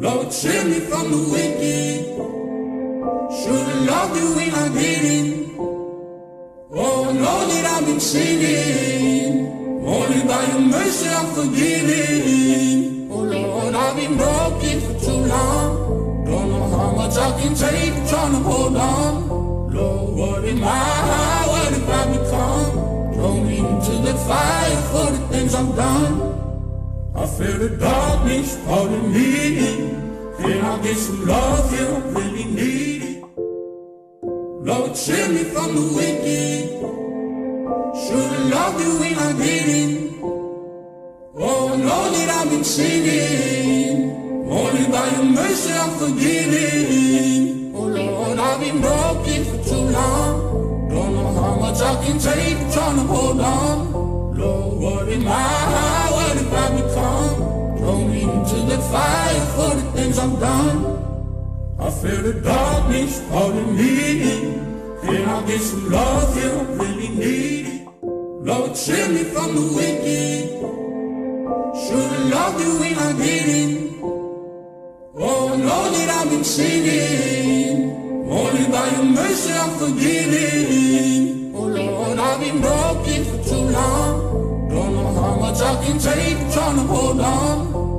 Lord, shield me from the wicked. Should've loved you when I didn't. Oh, know that I've been sinning. Only by your mercy I'm forgiven. Oh Lord, I've been broken for too long. Don't know how much I can take, trying to hold on. Lord, what am I? What have I become? Thrown into the fire for the things I've done. I feel the darkness calling me. Can I get some love here? I really need it. Lord, shield me from the wicked. Should've loved you when I didn't. Oh, know that I've been sinning. Only by your mercy I'm forgiven. Oh Lord, I've been broken for too long. Don't know how much I can take, trying to hold on. I feel the darkness calling me. And I get some love here? I really need it. Lord, shield me from the wicked. Should've loved you when I didn't. Oh, know that I've been sinning. Only by your mercy I'm forgiven. Oh Lord, I've been broken for too long. Don't know how much I can take, trying to hold on.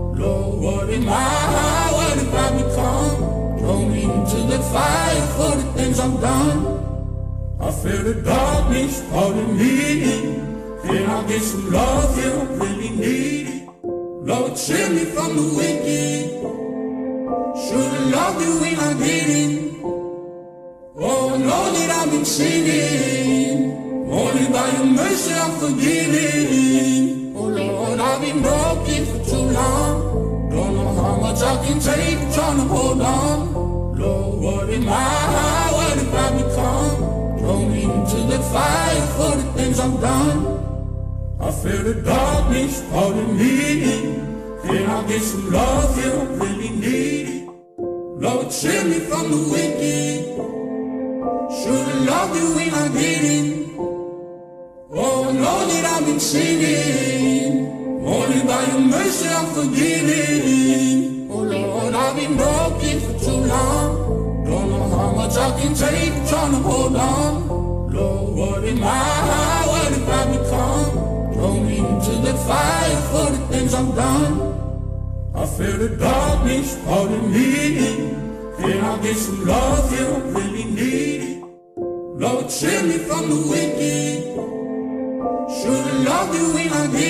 Fire for the things I've done. I feel the darkness calling me. Can I get some love here? I really need it. Lord, shield me from the wicked. Should've loved you when I didn't. Oh, know that I've been sinning. Only by your mercy I'm forgiven. Oh Lord, I've been broken for too long. Don't know how much I can take, trying to hold on. Feel the darkness calling me. Can I get some love here? I really need it. Lord, shield me from the wicked. Should've loved you when I didn't. Oh, know that I've been sinning. Only by your mercy I'm forgiven. Oh Lord, I've been broken for too long. Don't know how much I can take, trying to hold on. Fire for the things I've done. I feel the darkness calling me. Can I get some love here? I really need it. Lord, shield me from the wicked. Should've loved you when I didn't.